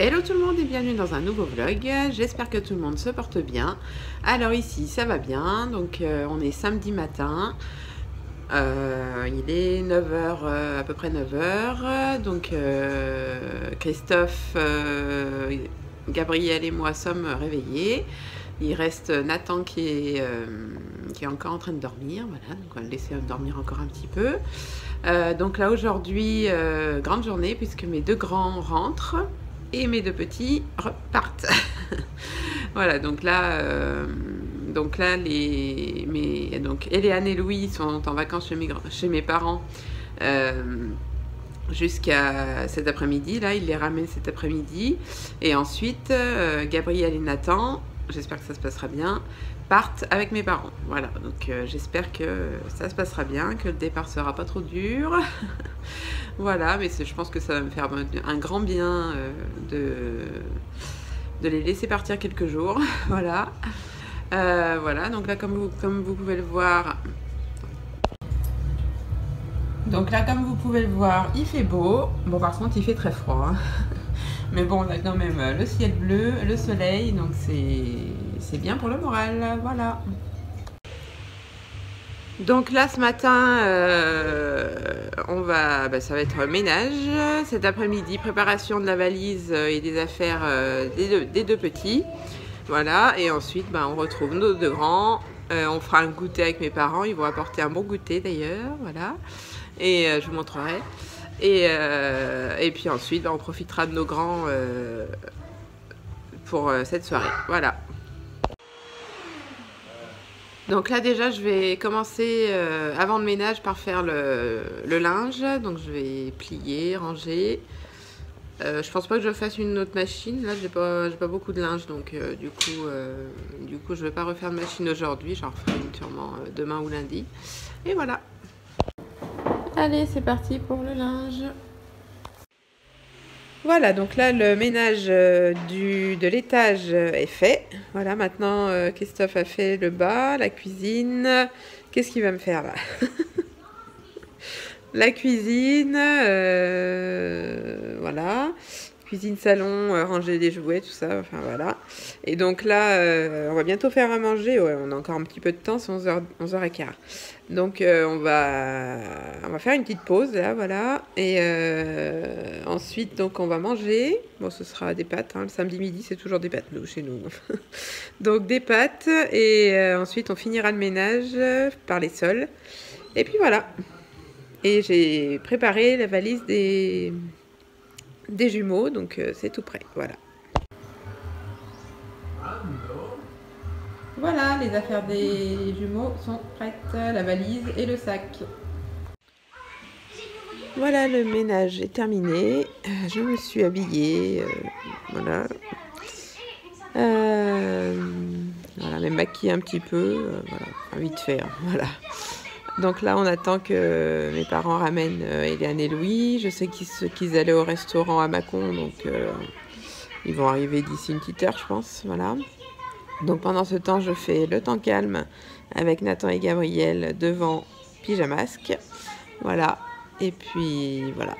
Hello tout le monde et bienvenue dans un nouveau vlog. J'espère que tout le monde se porte bien. Alors ici ça va bien, donc euh, on est samedi matin. Euh, il est 9h, euh, à peu près 9h. Donc Christophe, Gabriel et moi sommes réveillés. Il reste Nathan qui est, qui est encore en train de dormir. Voilà, donc on va le laisser dormir encore un petit peu. donc là aujourd'hui, grande journée puisque mes deux grands rentrent et mes deux petits repartent. voilà, donc là, euh, donc là les, mes, donc Eléane et Louis sont en vacances chez mes, parents euh, jusqu'à cet après-midi. Là, ils les ramènent cet après-midi. Et ensuite, euh, Gabriel et Nathan, j'espère que ça se passera bien, partent avec mes parents. Voilà, donc j'espère que ça se passera bien, que le départ sera pas trop dur. Voilà, mais je pense que ça va me faire un grand bien euh, de, les laisser partir quelques jours. voilà. Euh, voilà, donc là, comme vous, comme vous pouvez le voir, donc là, comme vous pouvez le voir, il fait beau. Bon, par contre, il fait très froid. Hein. Mais bon, on a quand même le ciel bleu, le soleil, donc c'est bien pour le moral. Voilà. Donc là, ce matin, euh, on va, bah, ça va être ménage. Cet après-midi, préparation de la valise euh, et des affaires euh, des, deux, petits. Voilà, et ensuite, bah, on retrouve nos deux grands. on fera un goûter avec mes parents. Ils vont apporter un bon goûter d'ailleurs. Voilà, et je vous montrerai. Et, puis ensuite, bah, on profitera de nos grands pour cette soirée. Voilà. Donc là déjà je vais commencer euh, avant le ménage par faire le, linge. Donc je vais plier, ranger. Euh, je pense pas que je fasse une autre machine. Là j'ai pas, pas beaucoup de linge donc euh, du coup du coup je vais pas refaire de machine aujourd'hui. J'en referai une sûrement demain ou lundi. Et voilà. Allez c'est parti pour le linge. Voilà, donc là, le ménage euh, de l'étage euh, est fait. Voilà, maintenant, euh, Christophe a fait le bas, la cuisine. Qu'est-ce qu'il va me faire là La cuisine, voilà cuisine, salon, euh, ranger des jouets, tout ça, enfin voilà. Et donc là, euh, on va bientôt faire à manger, on a encore un petit peu de temps, c'est 11h, 11h15. Donc euh, on, va, on va faire une petite pause là, voilà. Et ensuite, donc on va manger. Bon, ce sera des pâtes, hein. le samedi midi, c'est toujours des pâtes, chez nous. donc des pâtes, et ensuite on finira le ménage par les sols. Et puis voilà. Et j'ai préparé la valise des, des jumeaux, donc euh, c'est tout prêt. Voilà. Voilà, les affaires des jumeaux sont prêtes, la valise et le sac. Voilà, le ménage est terminé. Euh, je me suis habillée. Euh, voilà. voilà, même maquillée un petit peu. voilà, vite fait. Hein, voilà. Donc là, on attend que mes parents ramènent euh, Eliane et Louis. Je sais qu'ils allaient au restaurant à Mâcon, donc euh, ils vont arriver d'ici une petite heure, je pense. Voilà. Donc pendant ce temps, je fais le temps calme avec Nathan et Gabriel devant Pyjamasque. Voilà. Et puis voilà.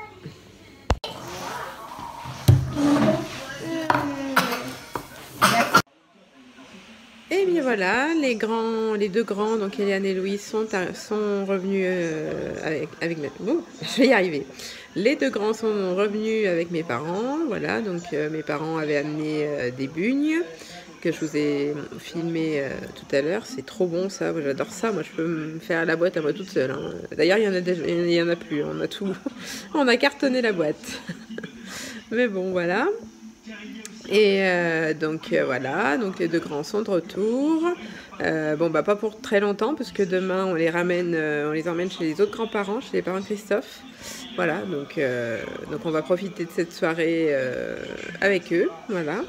Voilà, les grands, les deux grands, donc Eliane et Louis, sont, sont revenus euh, avec, avec mes... Je vais y arriver. Les deux grands sont revenus avec mes parents, voilà, donc euh, mes parents avaient amené euh, des bugnes que je vous ai filmé tout à l'heure. C'est trop bon ça, j'adore ça. Moi je peux me faire la boîte à moi toute seule. Hein. D'ailleurs il y en a il y en a plus, on a tout, on a cartonné la boîte. Mais bon voilà. Et euh, donc euh, voilà, donc les deux grands sont de retour. Euh, bon bah pas pour très longtemps parce que demain on les ramène, on les emmène chez les autres grands-parents, chez les parents de Christophe. Voilà, donc, donc on va profiter de cette soirée avec eux. Voilà.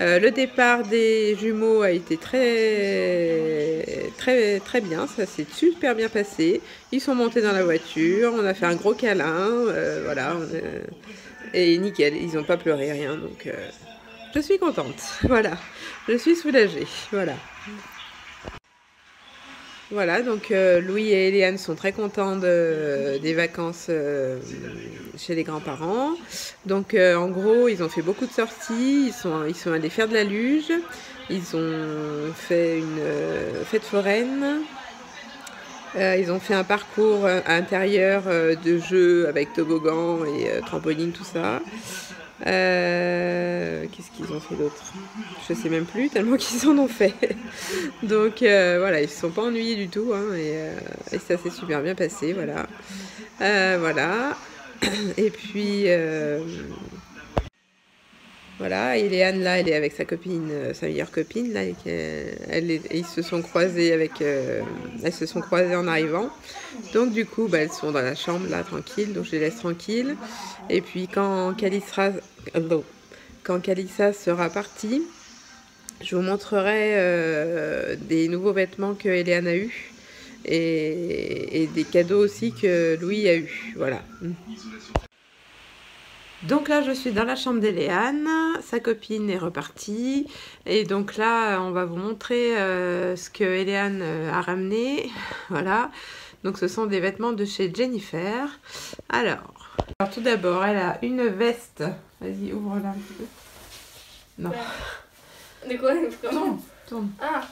le départ des jumeaux a été très bien, ça s'est super bien passé. Ils sont montés dans la voiture, on a fait un gros câlin, voilà, et nickel, ils n'ont pas pleuré rien, donc je suis contente. Voilà. Je suis soulagée. Voilà. Voilà, donc euh, Louis et Eliane sont très contents de, des vacances euh, chez les grands-parents. Donc euh, en gros, ils ont fait beaucoup de sorties, ils sont, ils sont allés faire de la luge, ils ont fait une fête foraine, ils ont fait un parcours intérieur de jeux avec toboggan et trampoline, tout ça. Euh, Qu'est-ce qu'ils ont fait d'autre? Je sais même plus, tellement qu'ils en ont fait. Donc euh, voilà, ils se sont pas ennuyés du tout hein, et, euh, et ça s'est super bien passé. Voilà. Voilà. Et puis voilà, et Léane là, elle est avec sa copine, euh, sa meilleure copine là, et elle ils se sont croisés avec, euh, elles se sont croisées en arrivant. Donc du coup, bah, elles sont dans la chambre là, tranquilles, donc je les laisse tranquilles. Et puis quand Calissa, quand Calissa sera partie, je vous montrerai euh, des nouveaux vêtements que Eliane a eu et, et des cadeaux aussi que Louis a eu. Voilà. Donc là, je suis dans la chambre d'Eléane, sa copine est repartie, et donc là, on va vous montrer euh, ce que Eléane euh, a ramené. Voilà, donc ce sont des vêtements de chez Jennifer. Alors, alors tout d'abord, elle a une veste. Vas-y, ouvre-la un petit peu. Non, De quoi Comment tourne, tourne. Ah,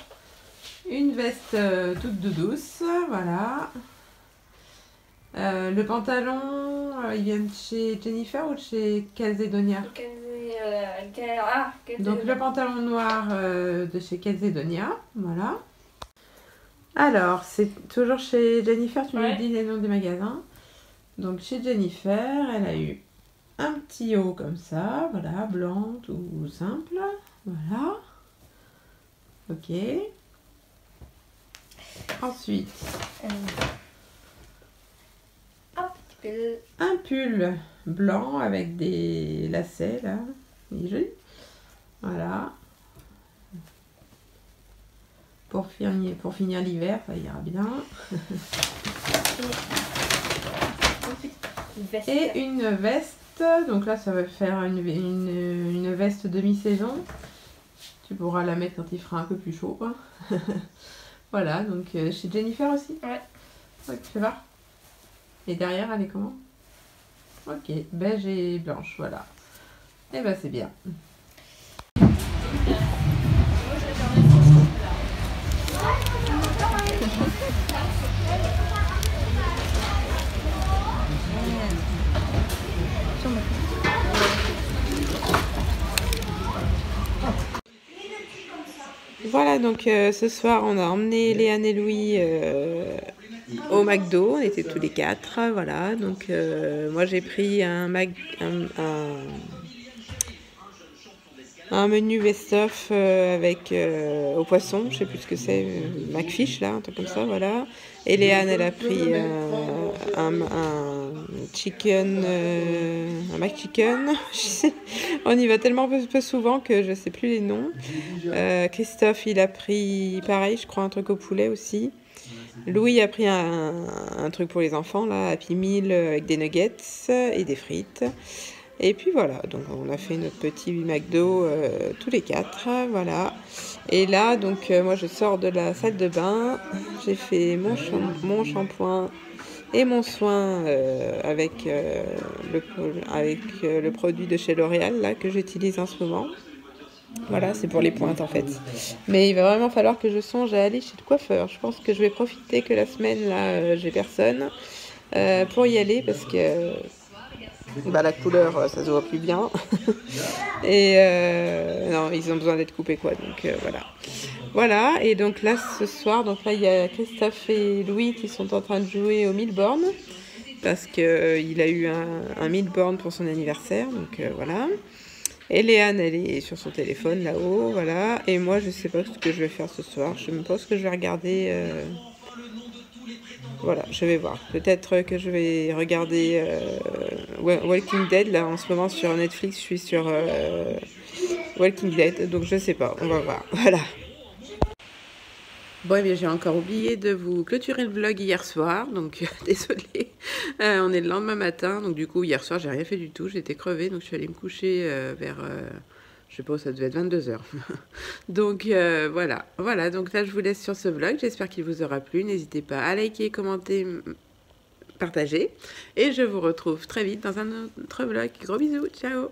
Une veste euh, toute de douce, voilà. Euh, le pantalon, euh, il vient de chez Jennifer ou de chez Calzedonia euh, ah, Donc le pantalon noir euh, de chez Calzedonia, voilà. Alors, c'est toujours chez Jennifer, tu Ouais. nous dis les noms des magasins. Donc chez Jennifer, elle a eu un petit haut comme ça, voilà, blanc, tout simple, voilà. Ok. Ensuite, Euh, Hop, tu peux- un pull blanc avec des lacets là, il est joli. Voilà. Pour finir, pour finir l'hiver, ça ira bien. Et une veste, donc là ça va faire une, une, une veste demi-saison. Tu pourras la mettre quand il fera un peu plus chaud. voilà, donc euh, chez Jennifer aussi? Ouais. Ouais, tu fais voir. Et derrière, elle est comment? Ok, beige et blanche, voilà. Et ben c'est bien. Voilà, donc euh, ce soir, on a emmené Léane et Louis euh, au McDo. On était tous les quatre, voilà. Donc euh, moi, j'ai pris un, Mac, un, menu best-of euh, avec euh, au poisson, je sais plus ce que c'est, McFish là, un truc comme ça, voilà. Et elle a pris un, chicken, un McChicken. On y va tellement peu, peu souvent que je sais plus les noms. Christophe, il a pris pareil, je crois, un truc au poulet aussi. Louis a pris un, truc pour les enfants, là, Happy Meal avec des nuggets et des frites. Et puis voilà, donc on a fait notre petit McDo euh, tous les quatre, voilà. Et là, donc euh, moi je sors de la salle de bain, j'ai fait mon, mon shampoing et mon soin euh, avec, euh, le, avec euh, le produit de chez L'Oréal là que j'utilise en ce moment. Voilà, c'est pour les pointes en fait. Mais il va vraiment falloir que je songe à aller chez le coiffeur. Je pense que je vais profiter que la semaine là euh, j'ai personne euh, pour y aller parce que bah, la couleur euh, ça se voit plus bien. et euh, non, ils ont besoin d'être coupés quoi. Donc euh, voilà. Voilà, et donc là ce soir, donc là il y a Christophe et Louis qui sont en train de jouer au Milborn parce que euh, il a eu un, un pour son anniversaire, donc euh, voilà. Et Léane, elle est sur son téléphone là-haut, voilà. Et moi, je sais pas ce que je vais faire ce soir. Je pas ce que je vais regarder. euh, Voilà, je vais voir. Peut-être que je vais regarder euh, Wa- Walking Dead. Là, en ce moment, sur Netflix, je suis sur euh, Walking Dead. Donc, je sais pas. On va voir. Voilà. Bon, eh bien, j'ai encore oublié de vous clôturer le vlog hier soir, donc désolée. Euh, on est le lendemain matin, donc du coup, hier soir, j'ai rien fait du tout, j'étais crevée, donc je suis allée me coucher euh, vers, euh, Je sais pas, ça devait être 22 heures. donc euh, voilà, voilà. Donc là, je vous laisse sur ce vlog. J'espère qu'il vous aura plu. N'hésitez pas à liker, commenter, partager. Et je vous retrouve très vite dans un autre vlog. Gros bisous, ciao